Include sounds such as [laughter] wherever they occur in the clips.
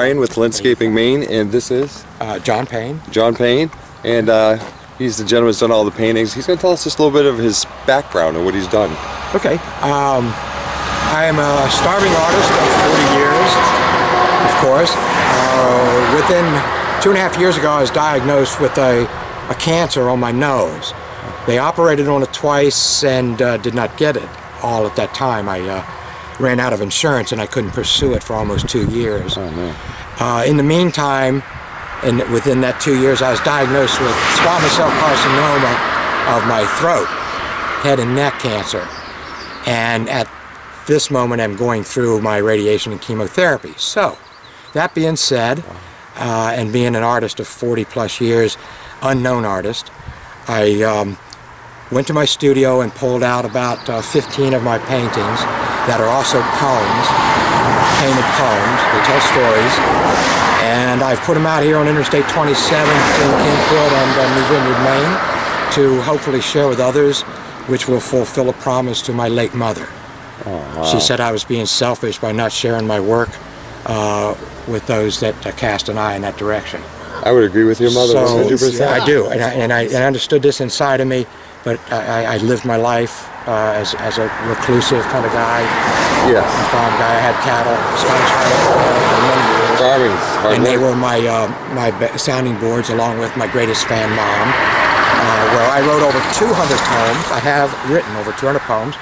With Lenscaping Maine, and this is Uh, John Paine. John Paine, and uh, he's the gentleman who's done all the paintings. He's going to tell us just a little bit of his background and what he's done. Okay. Um, I am a starving artist of 40 years, of course. Uh, within two and a half years ago, I was diagnosed with a, a cancer on my nose. They operated on it twice and uh, did not get it all at that time. I uh, ran out of insurance and I couldn't pursue it for almost two years. Oh no! Uh, in the meantime, and within that two years, I was diagnosed with squamous cell carcinoma of my throat, head and neck cancer. And at this moment, I'm going through my radiation and chemotherapy. So, that being said, uh, and being an artist of 40 plus years, unknown artist, I um, went to my studio and pulled out about uh, 15 of my paintings that are also poems, painted poems. They tell stories. And I've put them out here on Interstate 27 in Kingfield and uh, New Vineyard, Maine, to hopefully share with others, which will fulfill a promise to my late mother. She said I was being selfish by not sharing my work uh, with those that uh, cast an eye in that direction. I would agree with your mother So 100%. I do, and I, and I, and I understood this inside of me, but I- I lived my life uh, as, as a reclusive kind of guy, Yeah, a farm guy. I had cattle, Scottish Highland for many years. farming's hard and they were my uh, my ba- sounding boards along with my greatest fan mom. Uh, where I wrote over 200 poems. I have written over 200 poems.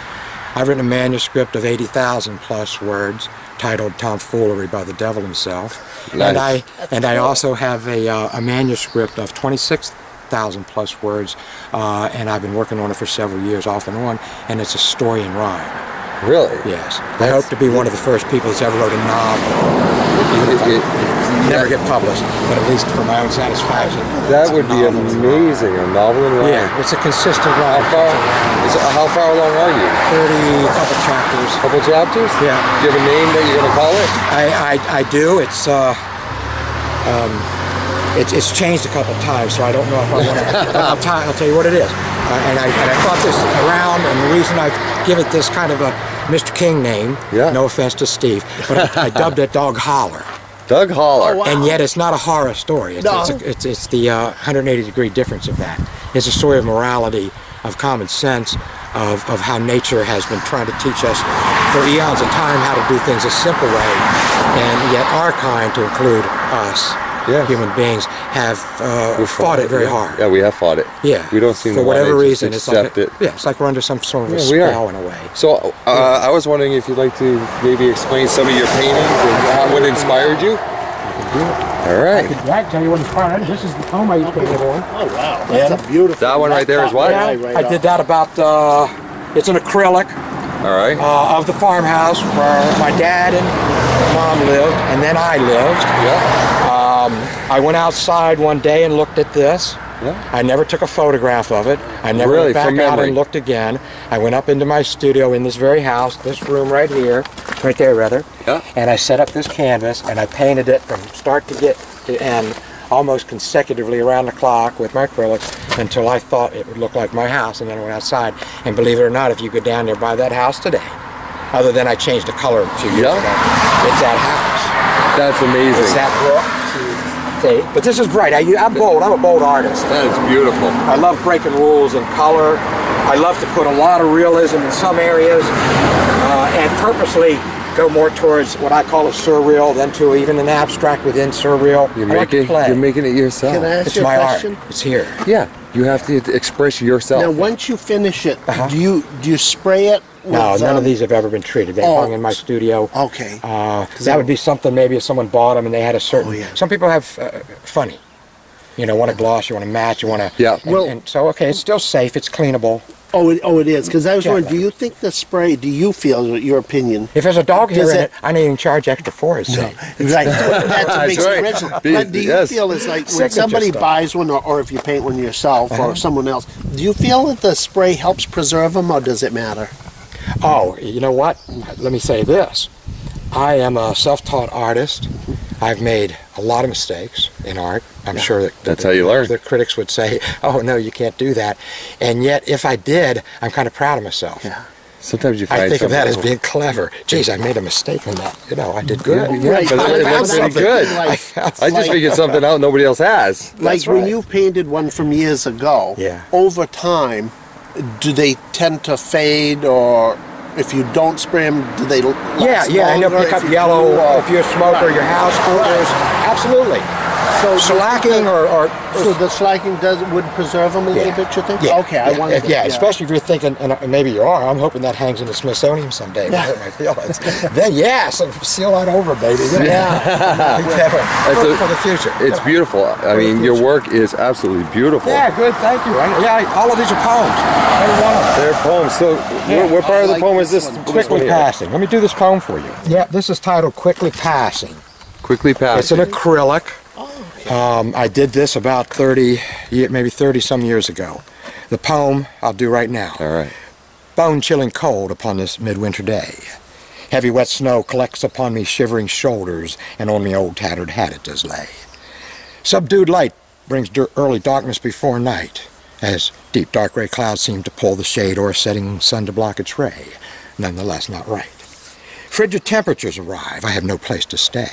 I've written a manuscript of 80,000 plus words titled Tomfoolery by the Devil himself. And I Nice. and I also have a, uh, a manuscript of 26,000 plus words uh, and I've been working on it for several years off and on and it's a story in rhyme Really? yes I hope to be one of the first people that's ever wrote a novel even if I It- it- never get published, but at least for my own satisfaction. that would be amazing. A novel in rhyme. Yeah, it's a consistent How far? How far along are you? 30 couple chapters. couple chapters? Yeah. Do you have a name that you're going to call it? I, I, I do. It's uh, um, it's, it's changed a couple times, so I don't know if I want [laughs] to. I'll, tell- I'll tell you what it is. Uh, and I and I thought this around, and the reason I give it this kind of a Mr. King name. Yeah. No offense to Steve, but I, I dubbed it Dog Holler. Doug Holler. Oh, wow. And yet it's not a horror story. It's, No. it's, a, it's, it's the uh, 180 degree difference of that. It's a story of morality, of common sense, of, of how nature has been trying to teach us for eons of time how to do things a simple way. And yet our kind, to include us, Yeah. human beings, have uh, We've fought it very yeah. hard. Yeah, we have fought it. Yeah. We don't seem For to want whatever to just reason, it's accept like it. yeah, it's like we're under some sort of a Yeah, we spell in a way. So uh, I was wondering if you'd like to maybe explain some of your paintings and how, what inspired you. All right. I tell you what inspired This is the poem I used to paint on. Oh wow, that's a beautiful. That one right there is what? Right, right I did that about, uh, it's an acrylic. All right. uh, of the farmhouse where my dad and mom lived, and then I lived. Yeah. I went outside one day and looked at this. Yeah. I never took a photograph of it. I never Really, went back out and looked again. I went up into my studio in this very house, this room right here, right there rather, Yeah. and I set up this canvas and I painted it from start to get to end almost consecutively around the clock with my acrylics until I thought it would look like my house and then I went outside and believe it or not if you go down there by that house today other than I changed the color a few years Yeah. ago it's that house That's amazing. it's that brook See, but this is bright I, I'm bold I'm a bold artist that is beautiful. I love breaking rules in color. I love to put a lot of realism in some areas uh, and purposely go more towards what I call a surreal than to even an abstract within surreal. You're I like making play. you're making it yourself. Can I ask it's you a my question? art. It's here. Yeah. You have to express yourself. Now, once you finish it, do you do you spray it? With, Uh-huh. No, none um, of these have ever been treated. They oh, hung in my studio. Okay. Uh, that would be something maybe if someone bought them and they had a certain. Oh, yeah. Some people have uh, funny. You know, want a gloss, you want a match, you want to. Yeah. And, Well- and so okay, it's still safe. It's cleanable. Oh, it, oh, it is. Because I was Yeah. wondering, do you think the spray? Do you feel your opinion? If there's a dog here, Does in it- it, I don't even charge extra for it. No, right. [laughs] That's what makes right. it original. Be- But do you yes. feel it's like when Signature somebody stuff. buys one, or, or if you paint one yourself Uh-huh. or someone else, do you feel that the spray helps preserve them, or does it matter? Oh, you know what? Let me say this. I am a self-taught artist. I've made a lot of mistakes in art. I'm sure that That's that how you learn. The critics would say, [laughs] "Oh no, you can't do that." And yet, if I did, I'm kind of proud of myself. Yeah. Sometimes you find I think of that as being clever. Geez, I made a mistake on that. You know, I did good. Yeah, Right, but I it found looks pretty something good. like- I I just like- figured [laughs] something out nobody else has. Like That's when you painted one from years ago, Yeah. over time, do they tend to fade or if you don't spray them, do they Yeah, yeah, and they'll pick up you yellow or- uh, if you're a smoker, Right. your house odors. Absolutely. So you think Slacking that- or, or So the slacking does would preserve them a little bit, you think? Yeah. Okay, I yeah, wanted if- to, yeah, especially if you're thinking, and maybe you are. I'm hoping that hangs in the Smithsonian someday. Yeah. my feelings. then yeah, so seal that over, baby. you know. Yeah. for, [laughs] a- for the future. It's beautiful. I mean, your work is absolutely beautiful. Yeah, good. Thank you. I, yeah, all of these are poems. Every one of them. They're poems. So, what, what part I of the like poem is this this? one. this Quickly one here? passing. Let me do this poem for you. Yeah, this is titled "Quickly Passing." Quickly passing. It's an acrylic. Um, I did this about 30, maybe 30 some years ago. The poem I'll do right now. All right. Bone chilling cold upon this midwinter day. Heavy wet snow collects upon me shivering shoulders, and on me old tattered hat it does lay. Subdued light brings early darkness before night, as deep dark gray clouds seem to pull the shade or a setting sun to block its ray, nonetheless not right. Frigid temperatures arrive, I have no place to stay.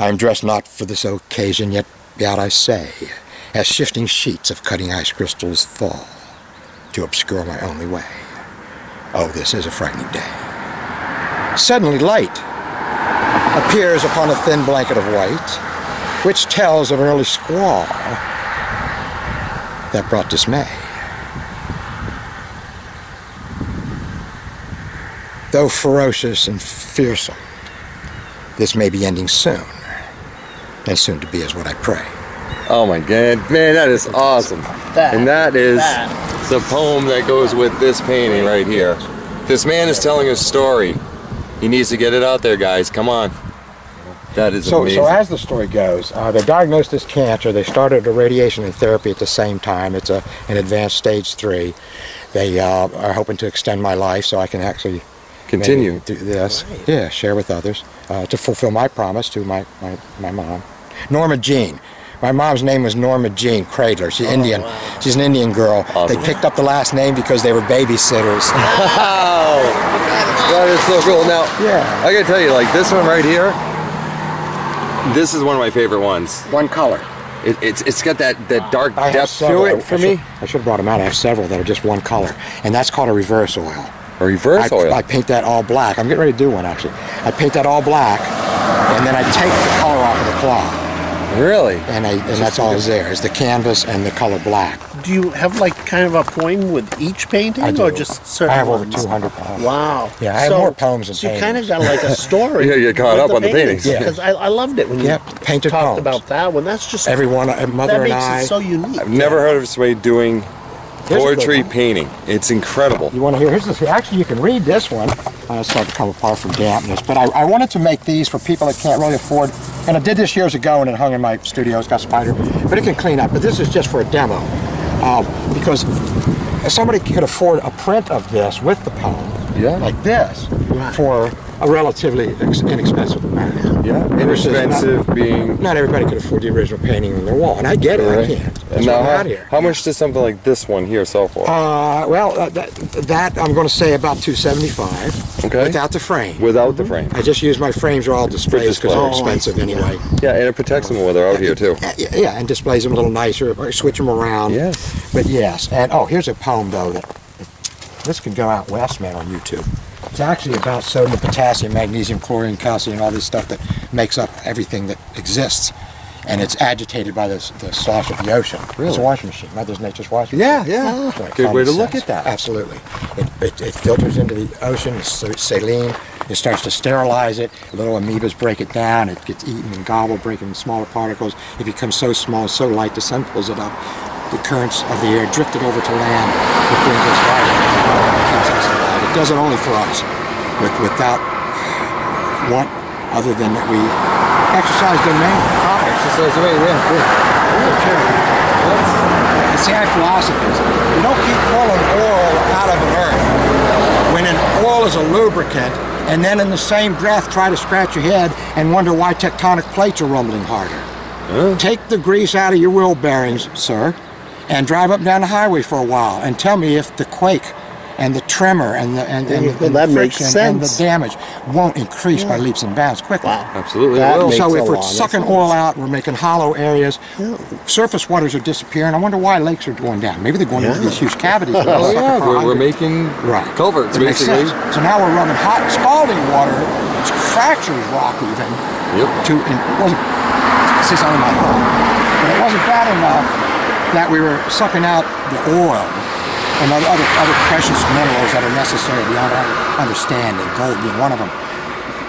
I am dressed not for this occasion, yet out I say, as shifting sheets of cutting ice crystals fall to obscure my only way. Oh, this is a frightening day. Suddenly, light appears upon a thin blanket of white, which tells of an early squall that brought dismay. Though ferocious and fearsome, this may be ending soon, and soon to be is what I pray. Oh my god, man, that is awesome. That- and that is that. the poem that goes with this painting right here. This man is telling a story. He needs to get it out there, guys. Come on. That is So, amazing. so as the story goes, uh, they diagnosed this cancer. They started a radiation and therapy at the same time. It's a, an advanced stage three. They uh, are hoping to extend my life so I can actually Continue. maybe do this. Yeah, share with others uh, to fulfill my promise to my, my, my mom. Norma Jean. My mom's name was Norma Jean Cradler. She's Indian. She's an Indian girl. Awesome. They picked up the last name because they were babysitters. [laughs] Wow! That is so cool. Now, Yeah. I gotta tell you, like this one right here, this is one of my favorite ones. One color. It, it's it's got that, that dark I depth to it for I should, me. I should have brought them out. I have several that are just one color, and that's called a reverse oil. A reverse I, oil. I paint that all black. I'm getting ready to do one actually. I paint that all black, and then I take the color off of the cloth, really? and I, and that's all is there is the canvas and the color black. Do you have like kind of a poem with each painting, I do. or just certain I have over 200 poems. Wow. Yeah, I have more poems than So you kind of got like a [laughs] story. Yeah, you caught with up on the paintings. Yeah. Because I, I loved it when you painted talked poems. about that one. That's just Everyone, uh, mother that and makes I. it so unique. I've never heard of somebody doing Here's poetry painting. It's incredible. You want to hear? Here's this. Actually, you can read this one. Uh, it's starting to come apart from dampness, but I, I wanted to make these for people that can't really afford. And I did this years ago, and it hung in my studio. It's got spider, but it can clean up. But this is just for a demo, um, because somebody could afford a print of this with the poem, Yeah. like this, Right. for a relatively ex- inexpensive amount. Yeah, inexpensive being. Not everybody could afford the original painting on their wall, and I get it. I can't. And now, how, here. how much does something like this one here sell for? Uh, well, uh, that, that I'm going to say about 275 Okay. without the frame. Without the frame. I just use my frames are all displays because they're expensive anyway. Yeah, and it protects them when they're out here too. Yeah, yeah, yeah, and displays them a little nicer. Or switch them around. Yes. But yes, and oh, here's a poem though that this can go out west, man, on YouTube. It's actually about sodium, potassium, magnesium, chlorine, calcium, and all this stuff that makes up everything that exists. And it's agitated by this, the slosh of the ocean. Really? It's a washing machine, Mother's Nature's washing Yeah, machine. yeah. Like Good way to look at that. Absolutely. It, it, it filters into the ocean, it's saline, it starts to sterilize it, little amoebas break it down, it gets eaten and gobbled, breaking into smaller particles. It becomes so small, so light, the sun pulls it up. The currents of the air drift it over to land. It brings us light. It keeps us alive. It does it only for us, with, without want other than that we exercise domain. Exercise away, yeah. It's the philosophies. You don't keep pulling oil out of an earth when an oil is a lubricant, and then in the same breath try to scratch your head and wonder why tectonic plates are rumbling harder. Take the grease out of your wheel bearings, sir, and drive up down the highway for a while and tell me if the quake and the tremor and the and, and, Well, the, and that the makes friction and the damage won't increase by leaps and bounds quickly. Absolutely That will. So if we're sucking sense. oil out, we're making hollow areas. Surface waters are disappearing. I wonder why lakes are going down. Maybe they're going into these huge cavities. [laughs] Oh yeah, we're, we're making Right. culverts It makes basically. sense. So now we're running hot, scalding water, which fractures rock even. Yep. To and it wasn't. This is only my thought, but it wasn't bad enough that we were sucking out the oil and other other, other precious minerals that are necessary beyond our understanding. Gold being one of them.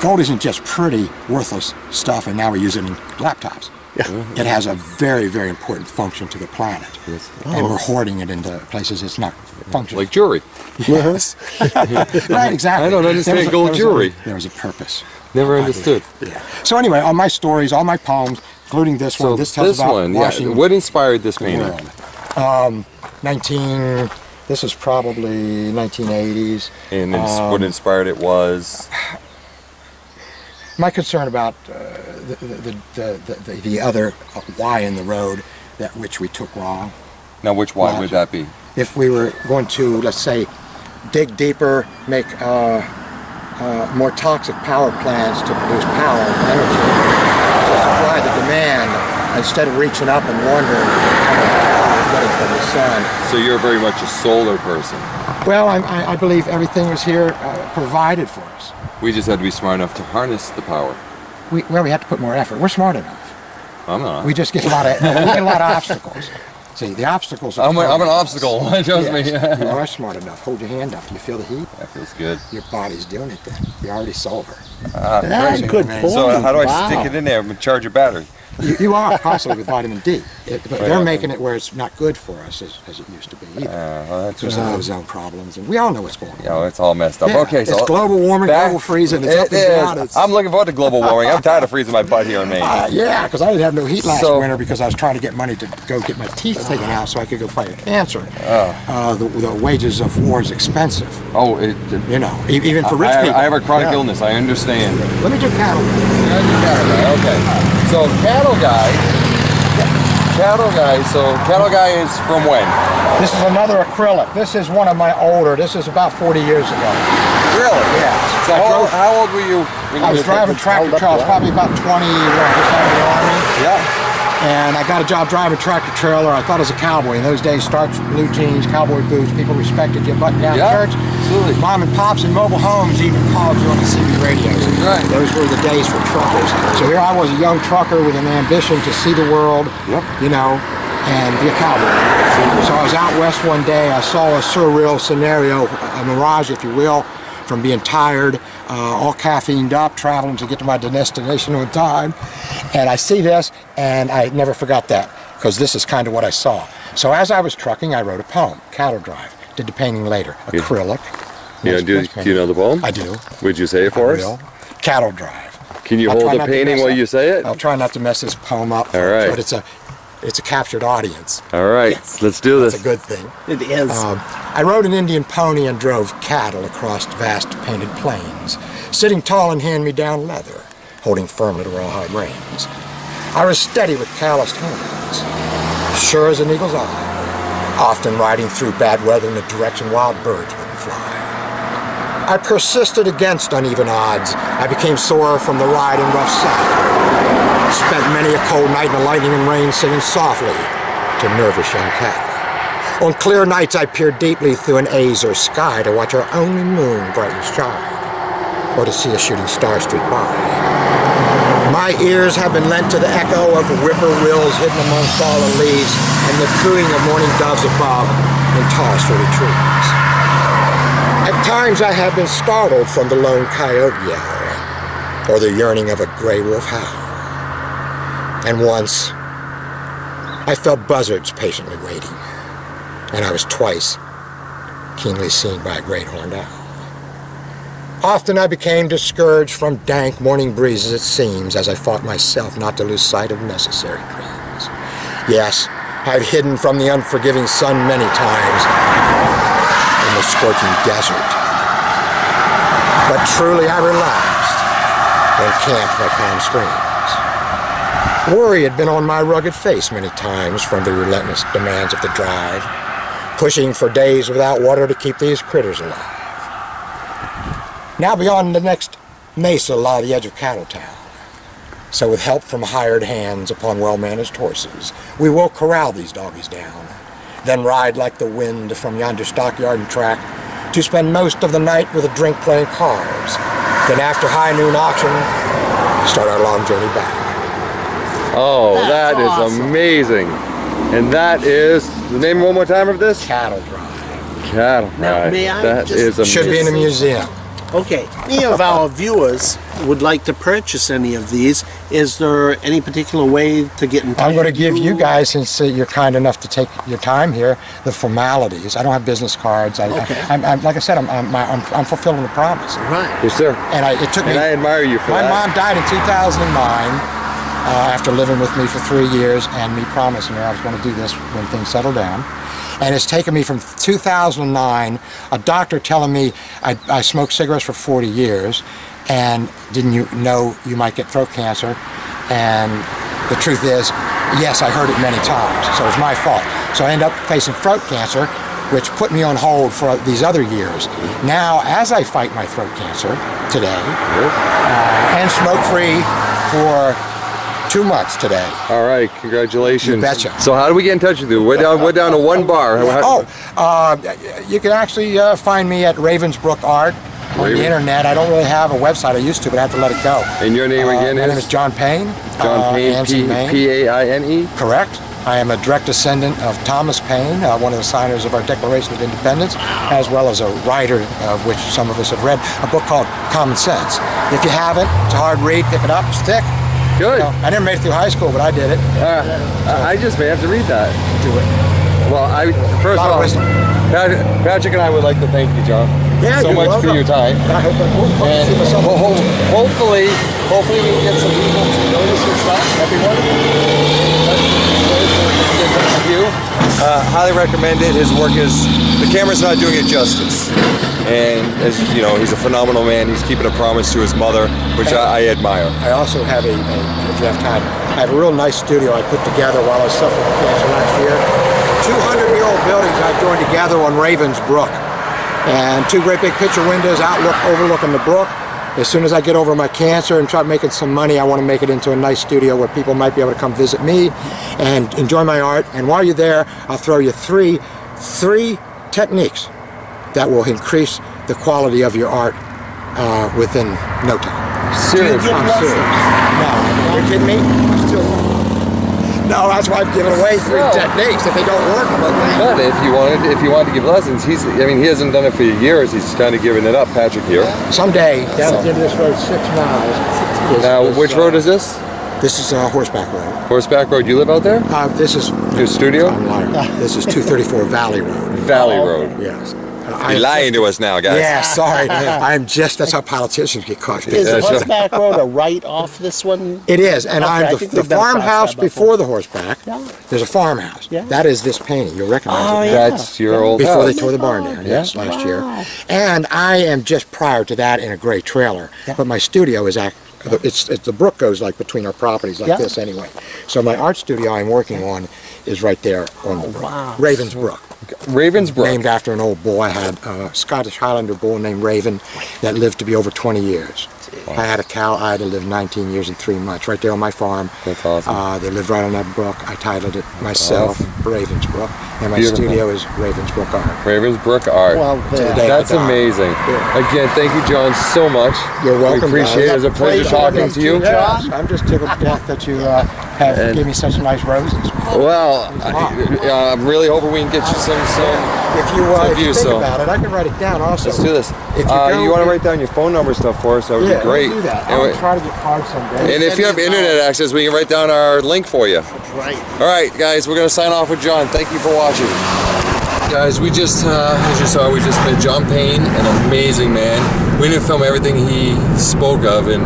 Gold isn't just pretty, worthless stuff, and now we use it in laptops. It has a very, very important function to the planet, Yes. and we're hoarding it into places it's not functioning. Like jewelry. Yes. [laughs] right, exactly. I don't understand There was a- gold there was a- jewelry. there was a purpose. Never understood. Yeah. So anyway, all my stories, all my poems, including this So one, this tells about one, yeah. What inspired this painting? Um, 19. This is probably 1980s. And Um, what inspired it was My concern about uh, the, the, the, the, the, the other Y in the road that which we took wrong. now which one would that be? if we were going to, let's say, dig deeper, make uh, uh, more toxic power plants to produce power and energy, to supply the demand, instead of reaching up and wondering how much power we're getting from the sun. So you're very much a solar person. Well, I, I, I believe everything was here uh, provided for us. We just had to be smart enough to harness the power. We, well, we have to put more effort. We're smart enough. I'm not. We just get a lot of, no, we get a lot of obstacles. See, the obstacles are I'm, a, I'm an obstacle. [laughs] Trust me. [laughs] You are smart enough. Hold your hand up. You feel the heat? That feels good. Your body's doing it then. You're already solar. Ah, That's good So point. So how do I Wow. stick it in there and charge your battery? You, you are constantly with [laughs] vitamin D, It- but they're making it where it's not good for us as, as it used to be either. Uh, well, that's right. ozone problems, and we all know what's going on. You know, it's all messed up. Yeah, okay, so it's global warming, back- global freezing, it's It up and is. down. It's, I'm looking forward to global warming. I'm tired of freezing my butt here in Maine. uh, yeah, because I didn't have no heat last So- winter because I was trying to get money to go get my teeth taken out so I could go fight cancer. Uh, the, the wages of war is expensive, oh, it, you know, e- even for I, rich have, people. I have a chronic Yeah. illness. I understand. Let me do cattle. Okay. So cattle guy. Cattle guy. So cattle guy is from when? This is another acrylic. This is one of my older. This is about 40 years ago. Really? Yeah. So how, drove- how old were you? When I was driving tractor trailers, probably about 20 when I just out of the army. Yeah. And I got a job driving tractor trailer. I thought I was a cowboy. In those days, starch, blue jeans, cowboy boots. People respected you, button down Yeah, shirts. absolutely. Mom and pops and mobile homes even called you on the CB radios. Right. Those were the days for truckers. So here I was, a young trucker with an ambition to see the world. Yep. You know, and be a cowboy. So I was out west one day. I saw a surreal scenario, a mirage, if you will, from being tired, uh, all caffeined up, traveling to get to my destination on time. And I see this, and I never forgot that because this is kind of what I saw. So as I was trucking, I wrote a poem, Cattle Drive. Did the painting later, acrylic. Yeah, Nice- do, nice do you know the poem? I do. Would you say it I for will. us? Cattle Drive. Can you I'll hold the painting while up. you say it? I'll try not to mess this poem up. All right. But it's a, it's a captured audience. All right, let's do this. It's a good thing. It is. Um, I rode an Indian pony and drove cattle across vast painted plains, sitting tall in hand-me-down leather, holding firmly to rawhide reins. I was steady with calloused hands, sure as an eagle's eye, often riding through bad weather in a direction wild birds wouldn't fly. I persisted against uneven odds. I became sore from the ride in rough saddle. Spent many a cold night in the lightning and rain singing softly to nervous young cattle. On clear nights, I peered deeply through an azure sky to watch our only moon brightly shine, or to see a shooting star streak by. My ears have been lent to the echo of whippoorwills hidden among fallen leaves and the cooing of morning doves above in tall, sturdy trees. At times, I have been startled from the lone coyote yell, or the yearning of a gray wolf howl. And once, I felt buzzards patiently waiting and I was twice keenly seen by a great horned owl. Often I became discouraged from dank morning breezes, it seems, as I fought myself not to lose sight of necessary dreams. Yes, I've hidden from the unforgiving sun many times in the scorching desert. But truly I relaxed when camped by calm streams. Worry had been on my rugged face many times from the relentless demands of the drive. pushing for days without water to keep these critters alive. Now beyond the next mesa lie the edge of Cattle Town. So with help from hired hands upon well-managed horses, we will corral these doggies down, then ride like the wind from yonder stockyard and track to spend most of the night with a drink playing cards. Then after high noon auction, start our long journey back. Oh, That's that is awesome. amazing. And that is the name one more time of this? Cattle drive. Cattle Now, Pride. may I That just- is amazing. Should be in a museum. Okay, any of our viewers would like to purchase any of these, is there any particular way to get in touch? I'm going to give you guys, since uh, you're kind enough to take your time here, the formalities. I don't have business cards. I, Okay. I, am I'm, like I said, I'm, I'm, I'm, I'm fulfilling the promise. Right. Yes, sir. And I, it took me. And I admire you for my that. mom died in 2009 uh, after living with me for three years, and me promising her I was going to do this when things settled down. And it's taken me from 2009, a doctor telling me I, I smoked cigarettes for 40 years, and didn't you know you might get throat cancer? And the truth is, yes, I heard it many times, so it was my fault. So I ended up facing throat cancer, which put me on hold for these other years. Now, as I fight my throat cancer today, uh, and smoke free for two months today. All right, congratulations. You betcha. So how do we get in touch with you? We're down, we're down to one bar. Oh, uh, you can actually uh, find me at Ravensbrook Art on Raven- the internet. I don't really have a website. I used to, but I have to let it go. And your name Uh, again my is? name is John Paine. John uh, Paine, P-A-I-N-E? Correct. I am a direct descendant of Thomas Paine, uh, one of the signers of our Declaration of Independence, as well as a writer of which some of us have read, a book called Common Sense. If you haven't, it's a hard read, pick it up, it's thick. Good. You know, I never made it through high school, but I did it. Uh, I I just may have to read that. Do it. Well, I first of all. Patrick, and I would like to thank you, John, Yeah, so much for your time. I hope I hope And see myself. ho- ho- hopefully, hopefully we can get some people to notice your stuff. That'd be wonderful. Get in touch with you. Uh, highly recommend it. His work is the camera's not doing it justice. And as you know, he's a phenomenal man. He's keeping a promise to his mother, which I, I admire. I also have a, a, if you have time, I have a real nice studio I put together while I suffered from cancer last year. 200 year old buildings I joined together on Ravens Brook. And two great big picture windows outlook overlooking the brook. As soon as I get over my cancer and start making some money, I want to make it into a nice studio where people might be able to come visit me and enjoy my art. And while you're there, I'll throw you three, three techniques that will increase the quality of your art uh, within no time. Seriously. I'm serious. No, you're kidding me? I'm still. No, that's why I've given away three No. techniques. If they don't work, I'm like, But if you wanted, if you wanted to give lessons, he's. I mean, he hasn't done it for years. He's kind of giving it up, Patrick here. someday down at the end of this road, six miles. is- Now, is, which uh, road is this? This is uh, Horseback Road. Horseback Road. You live out there? Uh, this is. Your studio? I'm lying. This is 234 Valley Road. Valley Road. Yes. You're lying to us now, guys. Yeah, sorry. [laughs] I'm just. That's how politicians get caught. Is the That's right. horseback road a right off this one? It is, and Okay, I I'm think the, the we've done cross farmhouse that before the horseback. Yeah. There's a farmhouse. Yeah. That is this painting. You'll recognize Oh, it. yeah. That's your old before they house. tore the barn down. Yes, last year. And I am just prior to that in a gray trailer. But my studio is act. It's, it's the brook goes like between our properties like Yeah. this anyway. So my art studio I'm working on is right there on the brook, wow. Ravens Brook, Ravensbrook. named after an old bull I had, a Scottish Highlander bull named Raven, that lived to be over 20 years. I had a cow I had to live 19 years and three months right there on my farm. That's awesome. Uh, they lived right on that brook. I titled it myself, Ravensbrook, and my Beautiful. studio is Ravensbrook Art. Ravensbrook Art. Well, there. day I That's amazing. Yeah. Again, thank you, John, so much. You're welcome, We appreciate it. guys. It was a pleasure talking to you. Yes, I'm just tickled to death that you uh, have And- gave me such nice roses. Well, I, I'm really hoping we can get you some. some If you, uh, if you think so- about it, I can write it down also. let's do this. If you uh, you want to write down your phone number stuff for us? That would yeah, be great. We'll do that. And, I'll we- try to get cards someday. and if you have internet access, we can write down our link for you. Right. All right, guys, we're gonna sign off with John. Thank you for watching. Guys, we just, uh, as you saw, we just met John Paine, an amazing man. We didn't film everything he spoke of, and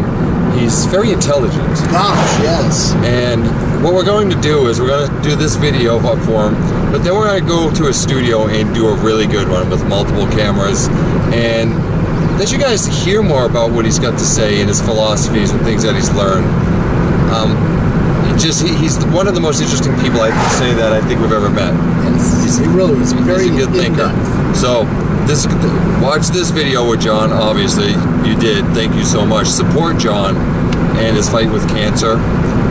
he's very intelligent. Gosh, yes. And what we're going to do is we're going to do this video up for him, but then we're going to go to a studio and do a really good one with multiple cameras and let you guys hear more about what he's got to say and his philosophies and things that he's learned. Um, just he, he's one of the most interesting people I can say that I think we've ever met. Yes, he really is was very He's a good thinker. So this watch this video with John. Obviously, you did. Thank you so much. Support John and his fight with cancer.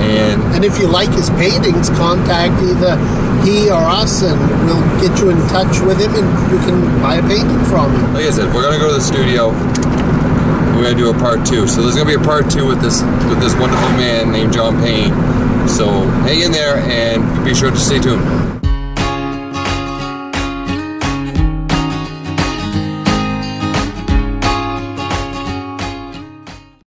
And And if you like his paintings, contact either he or us, and we'll get you in touch with him, and you can buy a painting from him. like I said, we're gonna go to the studio. We're gonna do a part two. So there's gonna be a part two with this with this wonderful man named John Paine. So hang in there and be sure to stay tuned.